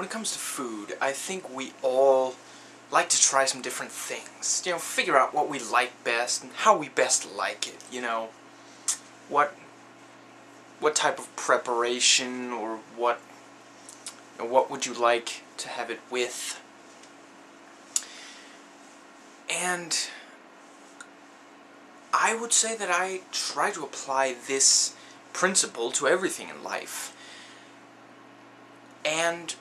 when it comes to food, I think we all like to try some different things. You know, figure out what we like best and how we best like it, you know. What what type of preparation or what you know, what would you like to have it with? And I would say that I try to apply this principle to everything in life. And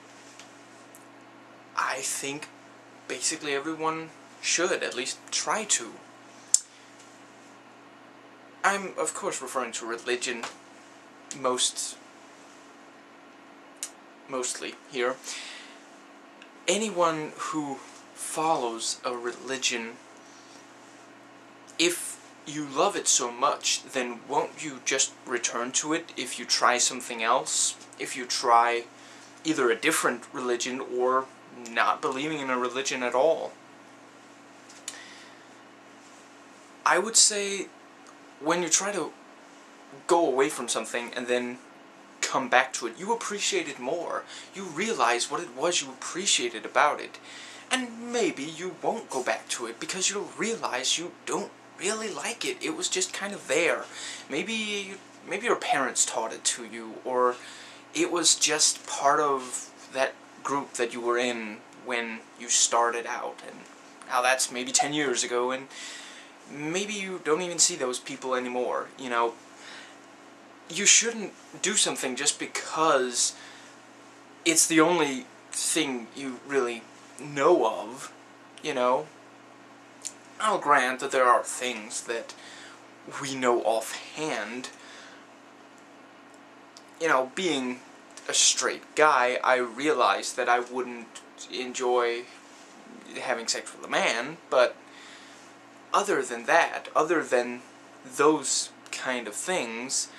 I think basically everyone should at least try to. I'm, of course, referring to religion most mostly here. Anyone who follows a religion, if you love it so much, then won't you just return to it if you try something else? If you try either a different religion or not believing in a religion at all? I would say when you try to go away from something and then come back to it, you appreciate it more. You realize what it was you appreciated about it. And maybe you won't go back to it because you'll realize you don't really like it. It was just kind of there. Maybe maybe your parents taught it to you or it was just part of that group that you were in when you started out and now that's maybe 10 years ago and maybe you don't even see those people anymore you know. You shouldn't do something just because it's the only thing you really know of you know. I'll grant that there are things that we know offhand. You know being a straight guy, I realized that I wouldn't enjoy having sex with a man, but other than that, other than those kind of things,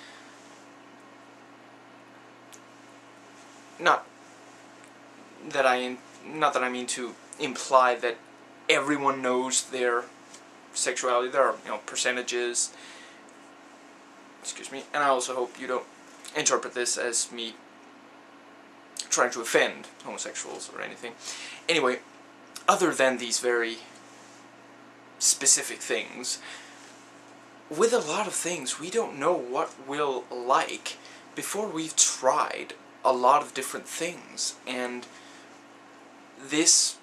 not that I, not that I mean to imply that everyone knows their sexuality. There are, you know, percentages. Excuse me. And I also hope you don't interpret this as me trying to offend homosexuals or anything. Anyway, other than these very specific things, with a lot of things, we don't know what we'll like before we've tried a lot of different things, and this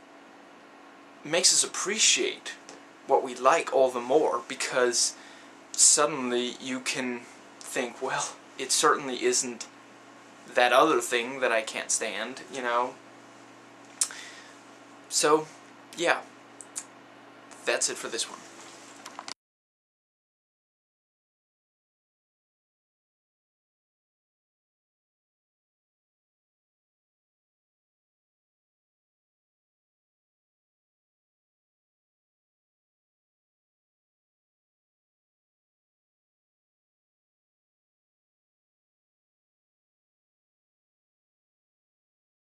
makes us appreciate what we like all the more, because suddenly you can think, well, it certainly isn't that other thing that I can't stand, you know. So, yeah. That's it for this one.